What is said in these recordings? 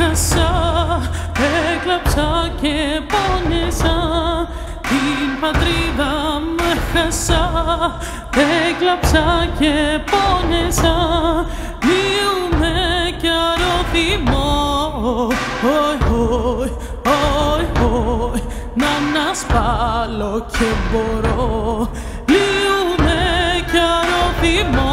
έχασα Έκλαψα και πόνεσα. Την πατρίδα μου έχασα Έκλαψα και πόνεσα. Μιούμε κι αρωθυμώ Ωι, ωι, ωι, ωι Να ανασπάλω και μπορώ. Λιούμε κι αρωθυμώ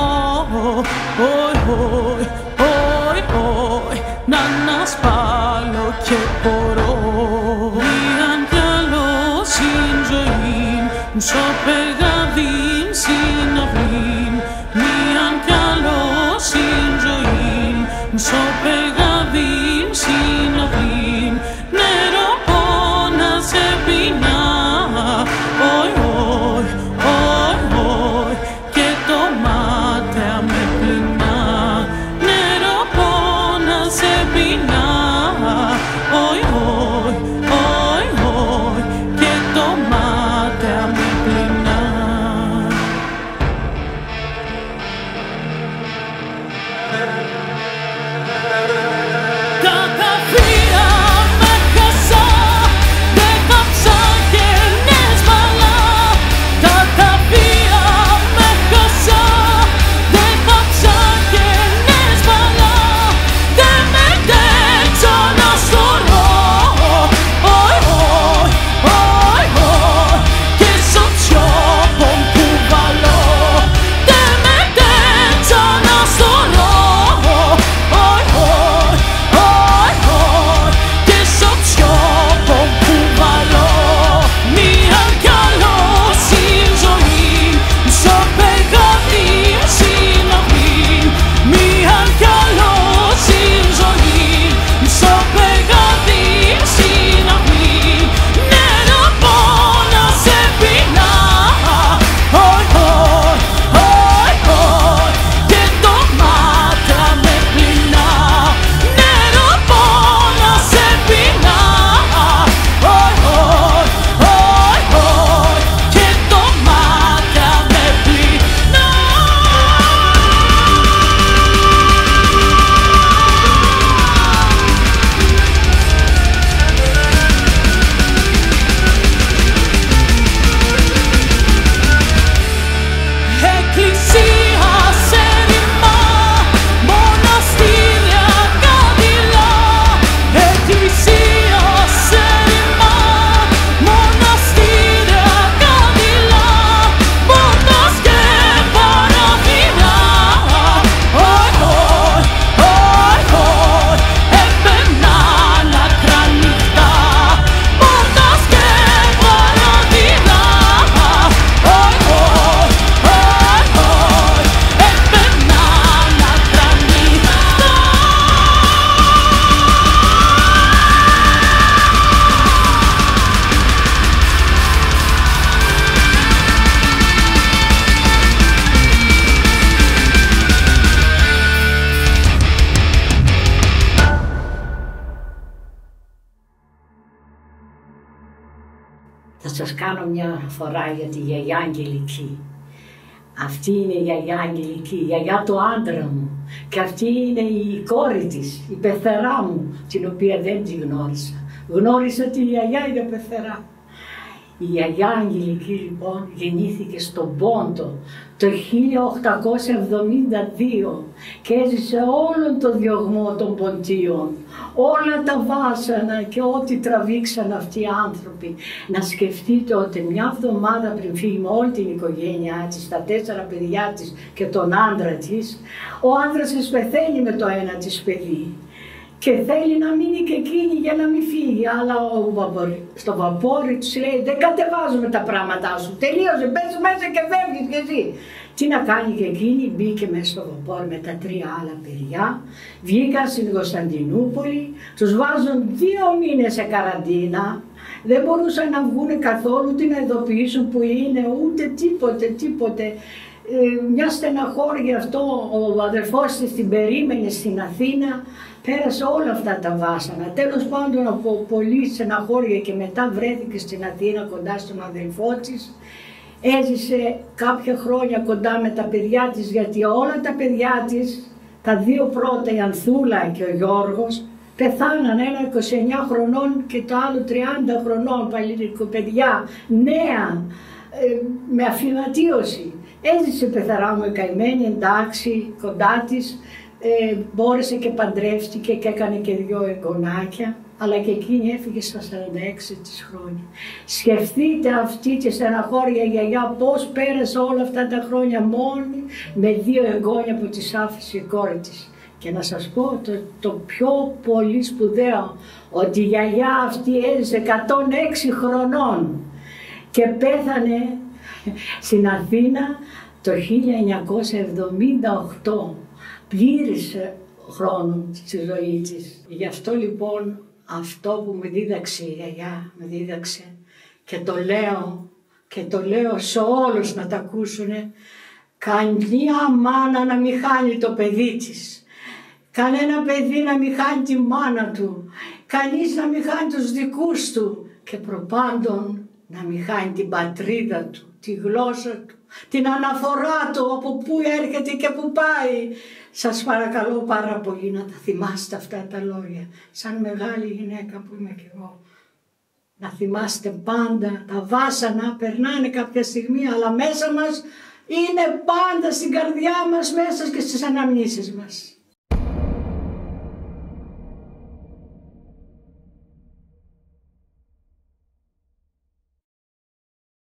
κάνω μια φορά για τη γιαγιά Αγγελική. Αυτή είναι η γιαγιά Αγγελική, η γιαγιά του άντρα μου. Και αυτή είναι η κόρη της, η πεθερά μου, την οποία δεν τη γνώρισα. Γνώρισα τη γιαγιά είναι πεθερά. Η γιαγιά Αγγελική λοιπόν γεννήθηκε στον Πόντο το 1872 και έζησε όλον το διωγμό των ποντίων. Όλα τα βάσανα και ό,τι τραβήξαν αυτοί οι άνθρωποι. Να σκεφτείτε ότι μια εβδομάδα πριν φύγει με όλη την οικογένειά της, τα τέσσερα παιδιά της και τον άντρα της, ο άντρας της πεθαίνει με το ένα της παιδί και θέλει να μείνει και εκείνη για να μην φύγει. Αλλά ο βαπορ- στο βαπόρι του λέει: Δεν κατεβάζουμε τα πράγματά σου. Τελείωσε, μπες μέσα και φεύγεις και εσύ. Τι να κάνει και εκείνη, μπήκε μέσα στο βαπόρι με τα τρία άλλα παιδιά. Βγήκαν στην Κωνσταντινούπολη, τους βάζουν δύο μήνες σε καραντίνα. Δεν μπορούσαν να βγουν καθόλου, ούτε να ειδοποιήσουν που είναι, ούτε τίποτε, τίποτε. Ε, μια στεναχώρια αυτό, ο αδερφός της την περίμενε στην Αθήνα, πέρασε όλα αυτά τα βάσανα. Τέλος πάντων από πολύ στεναχώρια και μετά βρέθηκε στην Αθήνα κοντά στον αδελφό της. Έζησε κάποια χρόνια κοντά με τα παιδιά της γιατί όλα τα παιδιά της, τα δύο πρώτα η Ανθούλα και ο Γιώργος, πεθάναν ένα 29 χρονών και το άλλο 30 χρονών παλιρικό παιδιά, νέα, ε, με αφηματίωση. Έζησε η πεθαρά μου η καημένη, εντάξει, κοντά της. Ε, μπόρεσε και παντρεύτηκε και έκανε και δυο εγγονάκια, αλλά και εκείνη έφυγε στα 46 της χρόνια. Σκεφτείτε αυτή τη στεναχώρια γιαγιά πώς πέρασε όλα αυτά τα χρόνια μόνη με δύο εγγόνια που της άφησε η κόρη της. Και να σας πω το, το πιο πολύ σπουδαίο, ότι η γιαγιά αυτή έζησε 106 χρονών και πέθανε στην Αθήνα το 1978. Πλήρησε χρόνο στη ζωή της. Γι' αυτό λοιπόν αυτό που με δίδαξε η γιαγιά, με δίδαξε και το λέω και το λέω σε όλους να τα ακούσουν κανένα μάνα να μην χάνει το παιδί της. Κανένα παιδί να μην χάνει τη μάνα του. Κανείς να μην χάνει τους δικούς του. Και προπάντων να μην χάνει την πατρίδα του, τη γλώσσα του, την αναφορά του από πού έρχεται και πού πάει. Σας παρακαλώ πάρα πολύ να τα θυμάστε αυτά τα λόγια, σαν μεγάλη γυναίκα που είμαι κι εγώ. Να θυμάστε πάντα τα βάσανα, περνάνε κάποια στιγμή, αλλά μέσα μας είναι πάντα στην καρδιά μας, μέσα και στις αναμνήσεις μας.